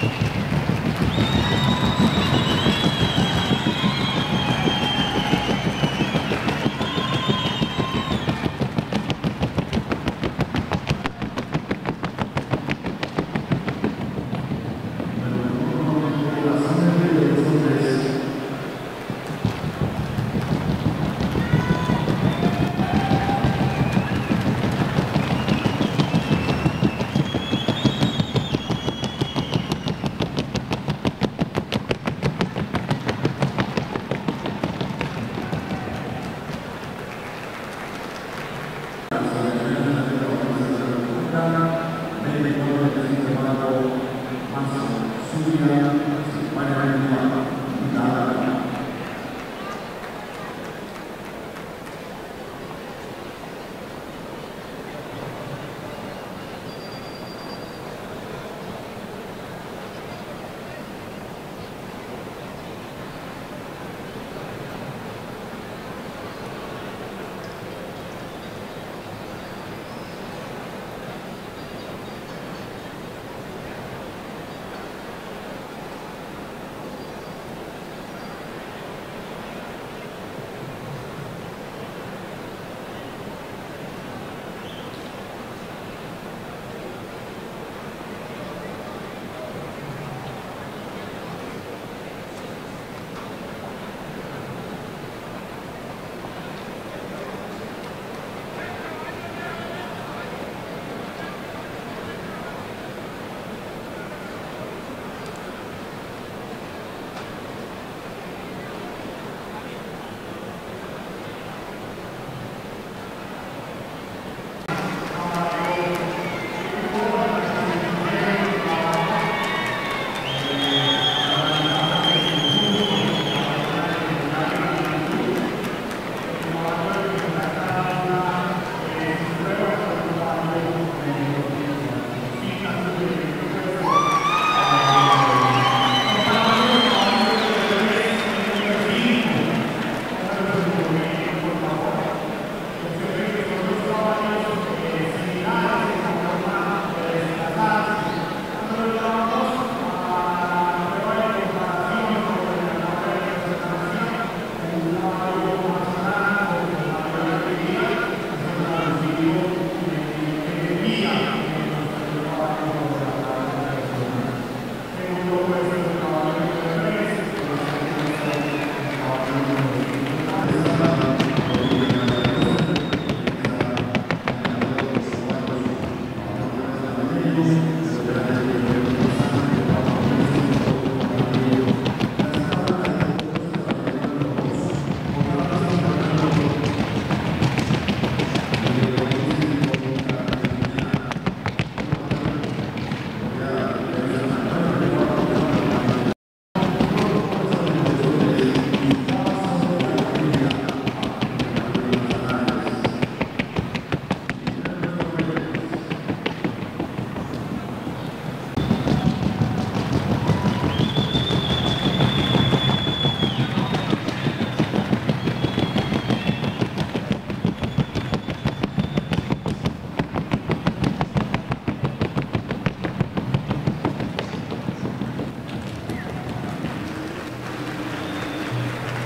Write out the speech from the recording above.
どうぞ。